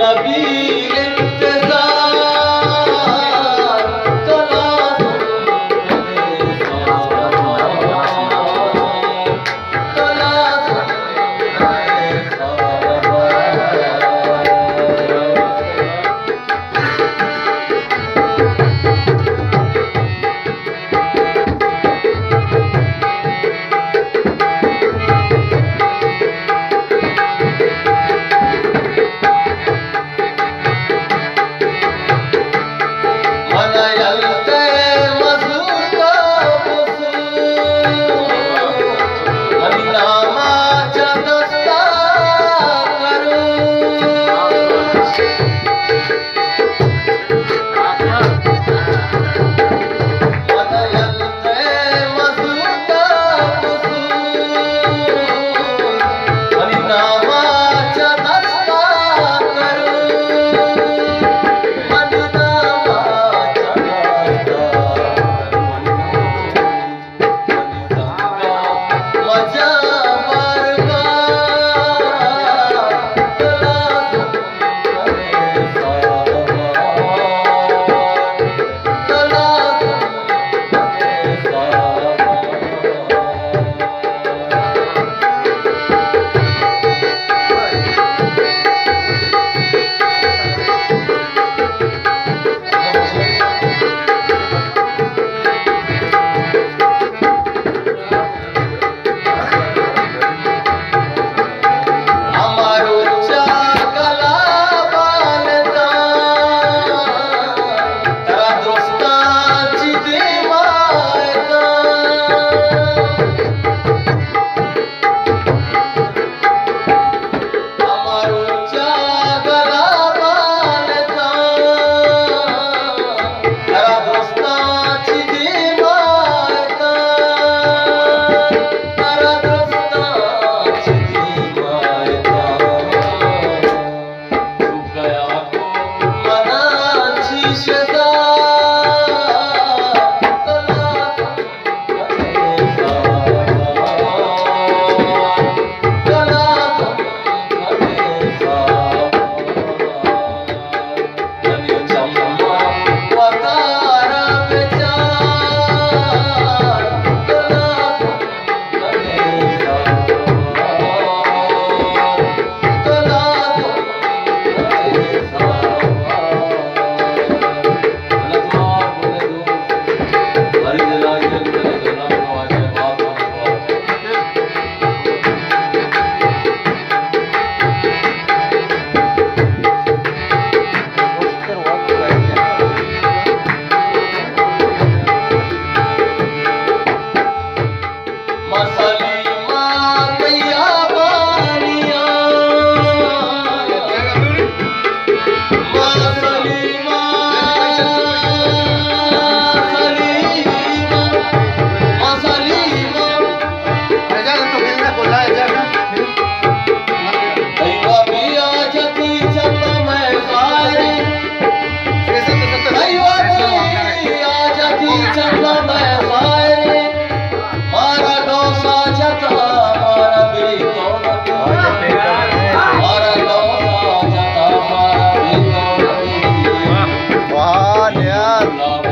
Nabi Allah love.